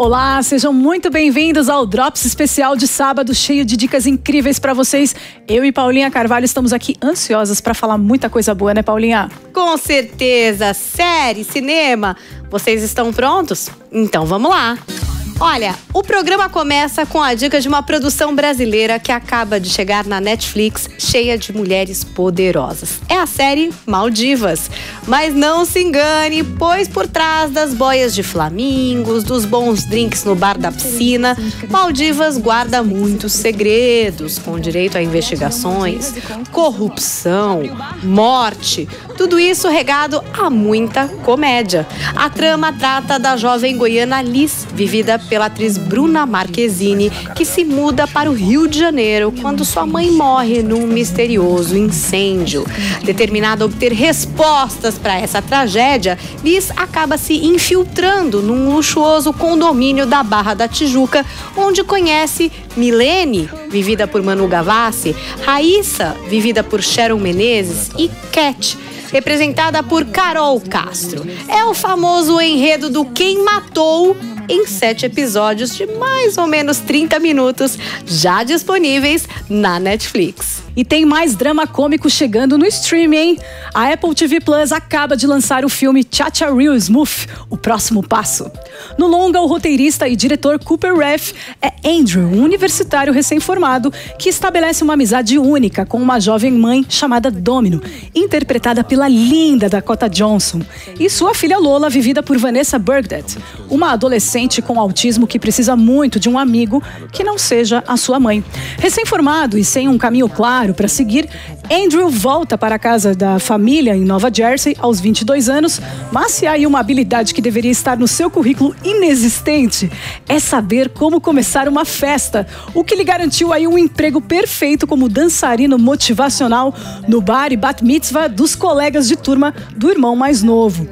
Olá, sejam muito bem-vindos ao Drops especial de sábado, cheio de dicas incríveis para vocês. Eu e Paulinha Carvalho estamos aqui ansiosas para falar muita coisa boa, né, Paulinha? Com certeza, série, cinema. Vocês estão prontos? Então vamos lá. Olha, o programa começa com a dica de uma produção brasileira que acaba de chegar na Netflix, cheia de mulheres poderosas. É a série Maldivas. Mas não se engane, pois por trás das boias de flamingos, dos bons drinks no bar da piscina, Maldivas guarda muitos segredos, com direito a investigações, corrupção, morte, tudo isso regado a muita comédia. A trama trata da jovem goiana Liz, vivida pela atriz Bruna Marquezine, que se muda para o Rio de Janeiro quando sua mãe morre num misterioso incêndio. Determinada a obter respostas para essa tragédia, Liz acaba se infiltrando num luxuoso condomínio da Barra da Tijuca, onde conhece Milene, vivida por Manu Gavassi, Raíssa, vivida por Sharon Menezes, e Cat, representada por Carol Castro. É o famoso enredo do Quem Matou em sete episódios de mais ou menos 30 minutos, já disponíveis na Netflix. E tem mais drama cômico chegando no streaming? A Apple TV Plus acaba de lançar o filme Cha-Cha Real Smooth, O Próximo Passo. No longa, o roteirista e diretor Cooper Raff é Andrew, um universitário recém-formado que estabelece uma amizade única com uma jovem mãe chamada Domino, interpretada pela linda Dakota Johnson, e sua filha Lola, vivida por Vanessa Bergdet, uma adolescente com autismo que precisa muito de um amigo que não seja a sua mãe. Recém-formado e sem um caminho claro, para seguir, Andrew volta para a casa da família em Nova Jersey aos 22 anos, mas se há aí uma habilidade que deveria estar no seu currículo inexistente, é saber como começar uma festa, o que lhe garantiu aí um emprego perfeito como dançarino motivacional no bar e bat mitzvah dos colegas de turma do irmão mais novo.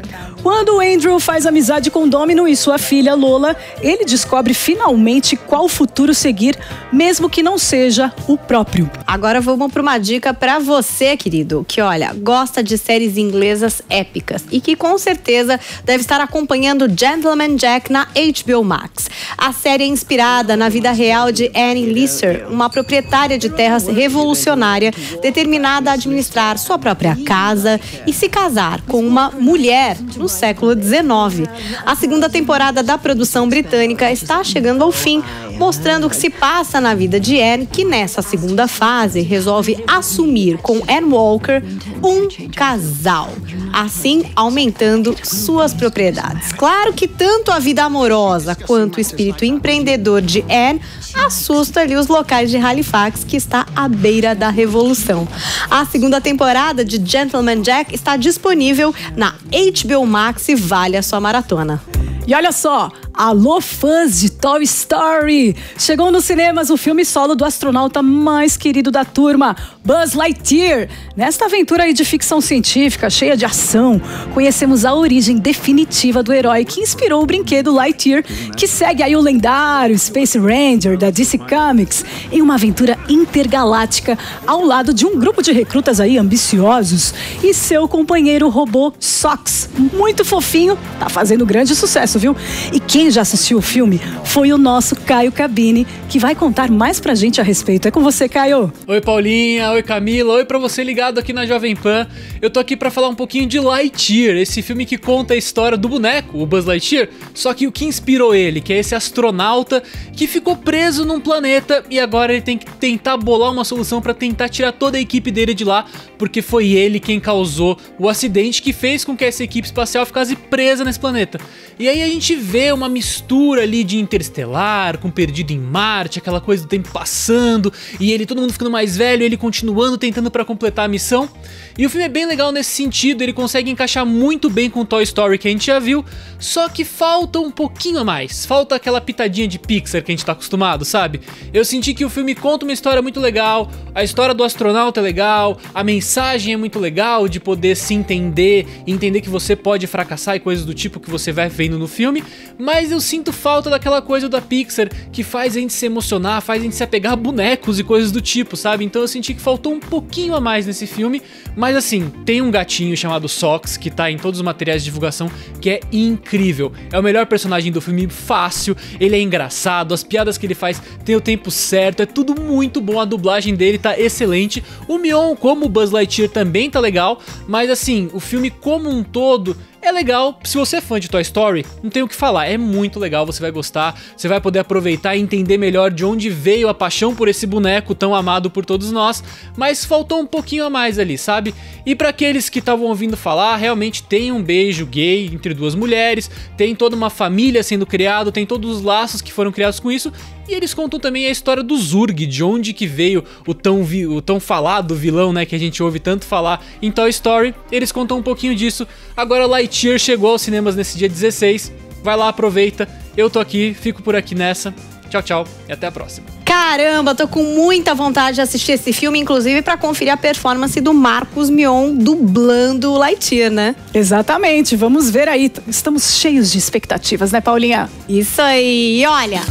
Quando Andrew faz amizade com Domino e sua filha Lola, ele descobre finalmente qual futuro seguir, mesmo que não seja o próprio. Agora vamos para uma dica para você, querido, que olha, gosta de séries inglesas épicas e que com certeza deve estar acompanhando Gentleman Jack na HBO Max. A série é inspirada na vida real de Annie Lisser, uma proprietária de terras revolucionária determinada a administrar sua própria casa e se casar com uma mulher no século XIX. A segunda temporada da produção britânica está chegando ao fim, mostrando o que se passa na vida de Anne, que nessa segunda fase resolve assumir com Anne Walker um casal, assim aumentando suas propriedades. Claro que tanto a vida amorosa quanto o espírito empreendedor de Anne assusta ali os locais de Halifax, que está à beira da revolução. A segunda temporada de Gentleman Jack está disponível na HBO Max e vale a sua maratona. E olha só, alô fãs de Toy Story! Chegou nos cinemas o filme solo do astronauta mais querido da turma, Buzz Lightyear. Nesta aventura de ficção científica, cheia de ação, conhecemos a origem definitiva do herói que inspirou o brinquedo Lightyear, que segue aí o lendário Space Ranger da DC Comics em uma aventura intergaláctica ao lado de um grupo de recrutas aí ambiciosos e seu companheiro robô Sox, muito fofinho, tá fazendo grande sucesso viu? E quem já assistiu o filme foi o nosso Caio Cabine, que vai contar mais pra gente a respeito. É com você, Caio. Oi, Paulinha. Oi, Camila. Oi pra você ligado aqui na Jovem Pan. Eu tô aqui para falar um pouquinho de Lightyear, esse filme que conta a história do boneco, o Buzz Lightyear, só que o que inspirou ele, que é esse astronauta que ficou preso num planeta e agora ele tem que tentar bolar uma solução para tentar tirar toda a equipe dele de lá, porque foi ele quem causou o acidente que fez com que essa equipe espacial ficasse presa nesse planeta. E aí a gente vê uma mistura ali de Interestelar com Perdido em Marte, aquela coisa do tempo passando e ele todo mundo ficando mais velho, ele continuando tentando para completar a missão. E o filme é bem legal nesse sentido, ele consegue encaixar muito bem com Toy Story que a gente já viu, só que falta um pouquinho a mais. Falta aquela pitadinha de Pixar que a gente tá acostumado, sabe? Eu senti que o filme conta uma história muito legal, a história do astronauta é legal, a mensagem é muito legal de poder se entender, entender que você pode fracassar e coisas do tipo que você vai vendo no filme, mas eu sinto falta daquela coisa da Pixar que faz a gente se emocionar, faz a gente se apegar a bonecos e coisas do tipo, sabe? Então eu senti que faltou um pouquinho a mais nesse filme, mas Mas assim, tem um gatinho chamado Sox que tá em todos os materiais de divulgação que é incrível. É o melhor personagem do filme, fácil, ele é engraçado, as piadas que ele faz tem o tempo certo, é tudo muito bom, a dublagem dele tá excelente. O Mion, como Buzz Lightyear, também tá legal, mas assim, o filme como um todo é legal, se você é fã de Toy Story, não tem o que falar, é muito legal, você vai gostar, você vai poder aproveitar e entender melhor de onde veio a paixão por esse boneco tão amado por todos nós, mas faltou um pouquinho a mais ali, sabe? E para aqueles que estavam ouvindo falar, realmente tem um beijo gay entre duas mulheres, tem toda uma família sendo criado, tem todos os laços que foram criados com isso, e eles contam também a história do Zurg, de onde que veio o tão, vi o tão falado vilão, né, que a gente ouve tanto falar em Toy Story. Eles contam um pouquinho disso. Agora Lightyear chegou aos cinemas nesse dia 16. Vai lá, aproveita. Eu tô aqui, fico por aqui nessa. Tchau, tchau e até a próxima. Caramba, tô com muita vontade de assistir esse filme, inclusive para conferir a performance do Marcos Mion dublando o Lightyear, né? Exatamente, vamos ver aí. Estamos cheios de expectativas, né, Paulinha? Isso aí. E olha,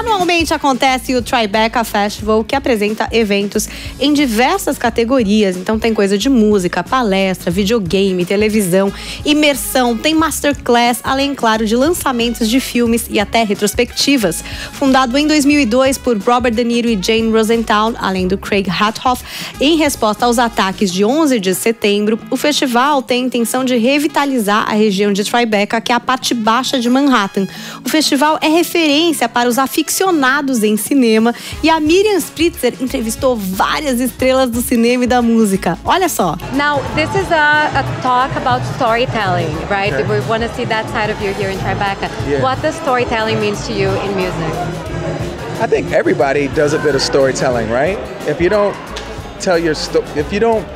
Anualmente acontece o Tribeca Festival, que apresenta eventos em diversas categorias. Então tem coisa de música, palestra, videogame, televisão, imersão, tem masterclass, além, claro, de lançamentos de filmes e até retrospectivas. Fundado em 2002 por Robert De Niro e Jane Rosenthal, além do Craig Hathoff, em resposta aos ataques de 11 de setembro, o festival tem a intenção de revitalizar a região de Tribeca, que é a parte baixa de Manhattan. O festival é referência para os aficionados em cinema e a Miriam Spritzer entrevistou várias estrelas do cinema e da música. Olha só. Now, this is a, a talk about storytelling, right? Okay. We want to see that side of you here in Tribeca. Yeah. What does storytelling means to you in music? I think everybody does a bit of storytelling, right? If you don't tell your story, if you don't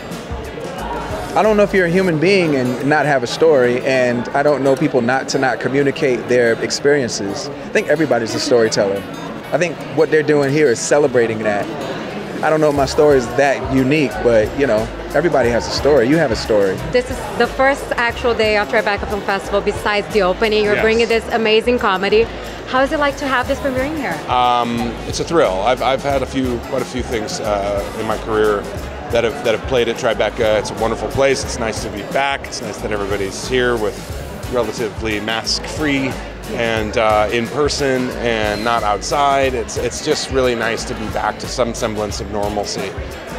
I don't know if you're a human being and not have a story, and I don't know people not to not communicate their experiences. I think everybody's a storyteller. I think what they're doing here is celebrating that. I don't know if my story is that unique, but you know, everybody has a story. You have a story. This is the first actual day after of Tribeca Film Festival besides the opening. You're yes. bringing this amazing comedy. How is it like to have this premiering here? Um, it's a thrill. I've, I've had a few, quite a few things uh, in my career that have that have played at Tribeca. It's a wonderful place. It's nice to be back. It's nice that everybody's here with relatively mask-free and uh, in person and not outside. It's it's just really nice to be back to some semblance of normalcy.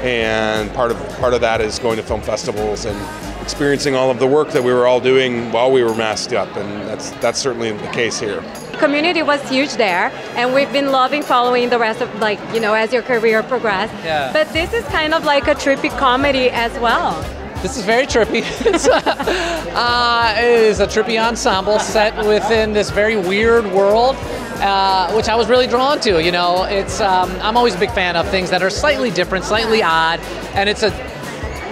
And part of part of that is going to film festivals and experiencing all of the work that we were all doing while we were masked up, and that's that's certainly the case here community was huge there, and we've been loving following the rest of like you know as your career progressed. Yeah. But this is kind of like a trippy comedy as well. This is very trippy. it's, uh, it is a trippy ensemble set within this very weird world. Uh, which I was really drawn to. You know, it's um, I'm always a big fan of things that are slightly different, slightly odd, and it's a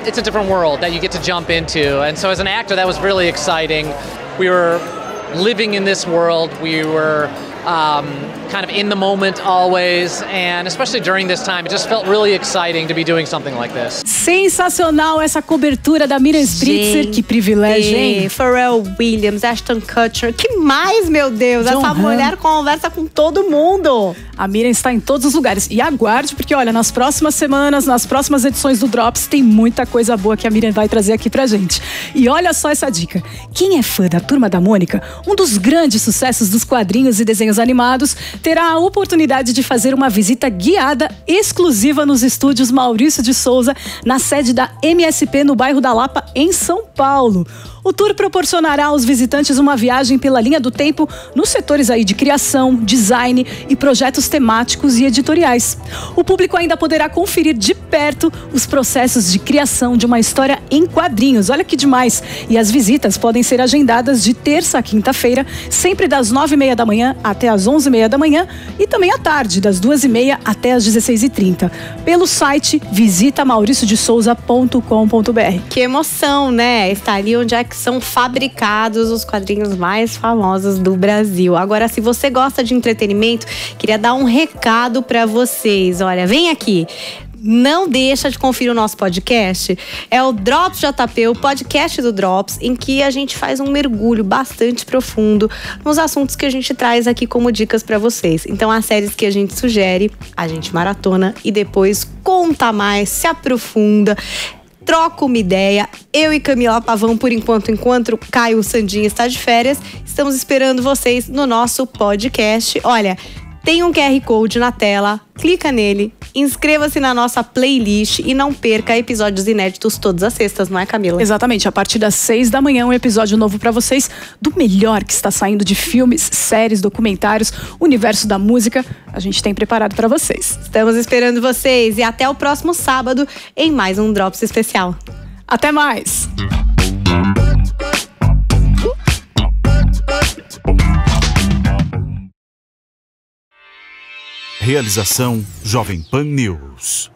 it's a different world that you get to jump into. And so, as an actor, that was really exciting. We were living in this world. We were um, kind of in the moment always, and especially during this time, it just felt really exciting to be doing something like this. Sensacional essa cobertura da Miriam Spritzer, que privilégio, hein? Pharrell Williams, Ashton Kutcher, que mais, meu Deus? John essa Han. mulher conversa com todo mundo. A Miriam está em todos os lugares. E aguarde, porque olha, nas próximas semanas, nas próximas edições do Drops, tem muita coisa boa que a Miriam vai trazer aqui pra gente. E olha só essa dica. Quem é fã da Turma da Mônica, um dos grandes sucessos dos quadrinhos e desenhos animados, terá a oportunidade de fazer uma visita guiada exclusiva nos estúdios Maurício de Souza, na sede da MSP no bairro da Lapa, em São Paulo. O tour proporcionará aos visitantes uma viagem pela linha do tempo nos setores aí de criação, design e projetos temáticos e editoriais. O público ainda poderá conferir de perto os processos de criação de uma história em quadrinhos. Olha que demais! E as visitas podem ser agendadas de terça a quinta-feira, sempre das nove e meia da manhã até as onze e meia da manhã e também à tarde, das duas e meia até as dezesseis e trinta. Pelo site visita mauriciodesouza.com.br. Que emoção, né? Estar ali onde é que são fabricados os quadrinhos mais famosos do Brasil. Agora, se você gosta de entretenimento, queria dar um recado para vocês. Olha, vem aqui não deixa de conferir o nosso podcast. É o Drops JP, o podcast do Drops, em que a gente faz um mergulho bastante profundo nos assuntos que a gente traz aqui como dicas para vocês. Então, as séries que a gente sugere, a gente maratona e depois conta mais, se aprofunda troca uma ideia. Eu e Camila Pavão, por enquanto, enquanto Caio Sandinha está de férias, estamos esperando vocês no nosso podcast. Olha, tem um QR Code na tela, clica nele, inscreva-se na nossa playlist e não perca episódios inéditos todas as sextas, não é, Camila? Exatamente, a partir das seis da manhã, um episódio novo para vocês do melhor que está saindo de filmes, séries, documentários, universo da música. A gente tem preparado para vocês. Estamos esperando vocês e até o próximo sábado em mais um Drops especial. Até mais! Realização Jovem Pan News.